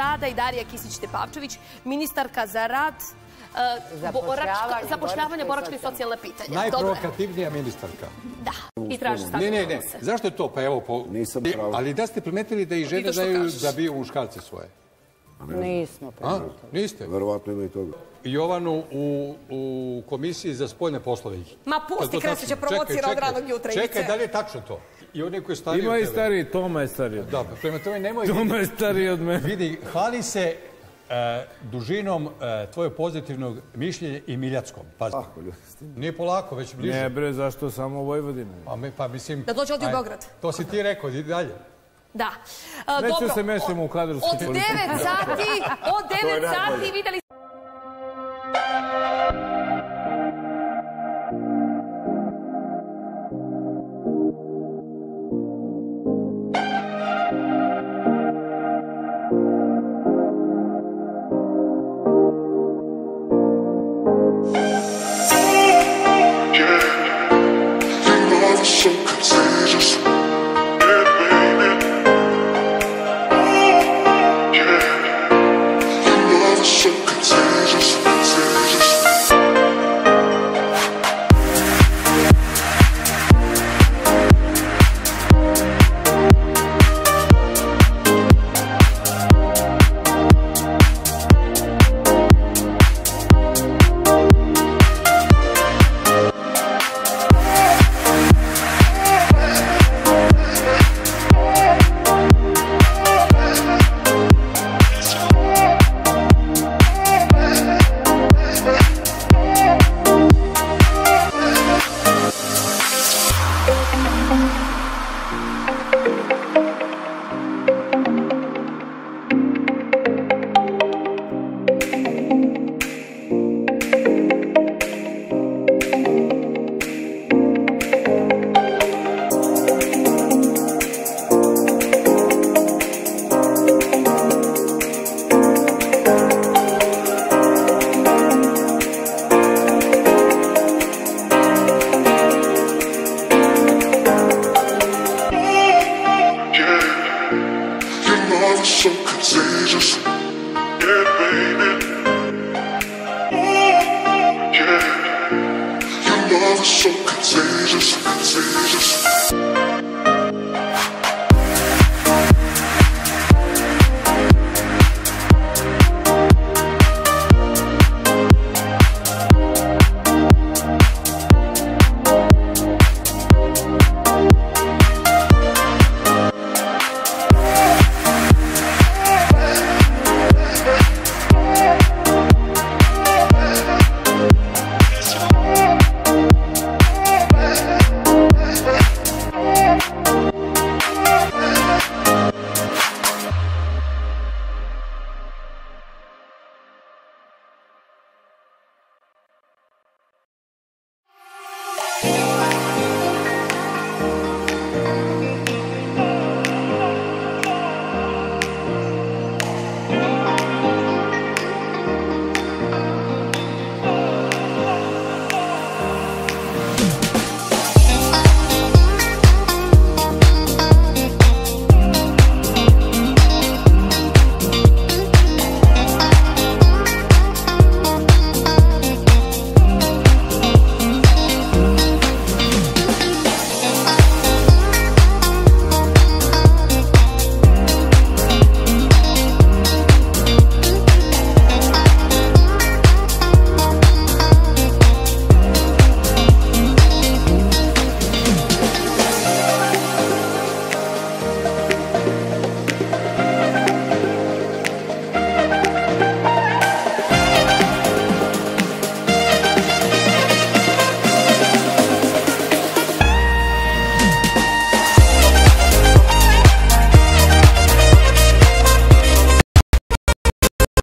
Sada i Darija Kisić-Tepavčević, ministarka za rad, e, Zapošljavanje, zapošljavanje, boračka boračka i socijalna pitanja. Najprovokativnija ministarka. Da, i traži Ne, stavljanje ne, ne. Zašto je to? Pa evo, po... Nisam E, pravo. Ali da ste primetili da i žene daju da biju muškarce svoje? Nismo A? primetili. Niste? Verovatno ima i toga. Jovanu u, u komisiji za spoljne poslove. Ma pusti, Krstića tačno? provocira od ranog jutra, Čekaj, da li je tačno to? I on koji je stariji Ima i stariji, Toma je stariji od Da, prema tome nemoj... Toma je stariji od mene. Vidi, hvali se e, dužinom e, tvojeg pozitivnog mišljenja i miljackom. Pazi. Nije polako, već bliže. Ne bre, zašto samo u Vojvodini? Pa, me, pa mislim... Da dođe ovdje u Beograd. To si ti rekao, idi dalje. Da. E, Neću se mešam u kadrovsku Od 9 politiku. sati, od 9 sati videli shake.